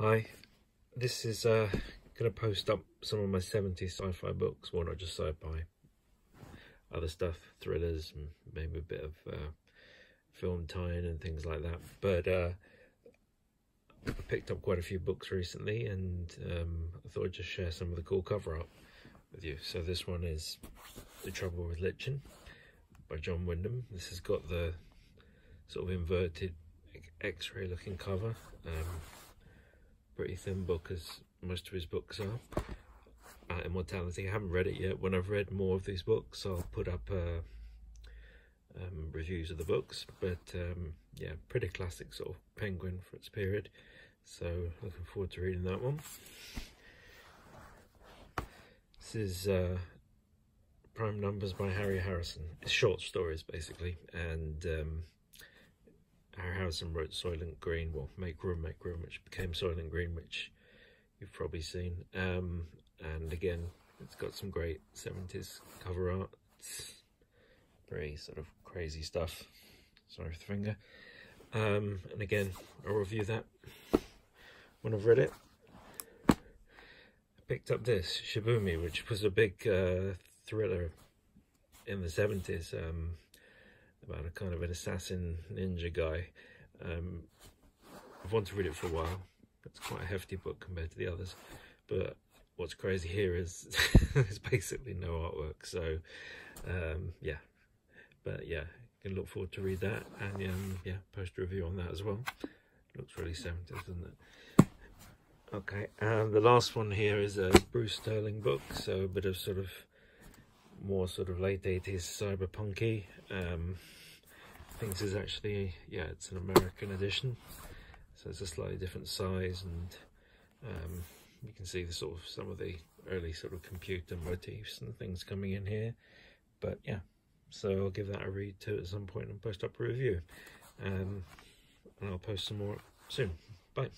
Hi, this is uh, going to post up some of my 70s sci-fi books, well not just sci-fi, other stuff, thrillers, maybe a bit of uh, film tie-in and things like that. But uh, I picked up quite a few books recently and um, I thought I'd just share some of the cool cover art with you. So this one is The Trouble with Lichen by John Wyndham. This has got the sort of inverted x-ray looking cover. Um, pretty thin book as most of his books are. Uh, Immortality, I haven't read it yet. When I've read more of these books, I'll put up uh, um, reviews of the books. But um, yeah, pretty classic sort of penguin for its period. So looking forward to reading that one. This is uh, Prime Numbers by Harry Harrison. It's short stories basically, and um, Harrison wrote Soylent Green, well, Make Room, Make Room, which became Soylent Green, which you've probably seen. Um, and again, it's got some great 70s cover art. Very sort of crazy stuff. Sorry for the finger. Um, and again, I'll review that when I've read it. I picked up this, Shibumi, which was a big uh, thriller in the 70s. Um, about a kind of an assassin ninja guy. Um, I've wanted to read it for a while. It's quite a hefty book compared to the others. But what's crazy here is there's basically no artwork. So, um, yeah. But yeah, can look forward to read that. And um, yeah, post a review on that as well. Looks really 70s, doesn't it? Okay, and the last one here is a Bruce Sterling book. So a bit of sort of more sort of late 80s cyberpunky. Um, I think this is actually, yeah, it's an American edition. So it's a slightly different size and um, you can see the sort of some of the early sort of computer motifs and things coming in here. But yeah, so I'll give that a read too at some point and post up a review. Um, and I'll post some more soon. Bye.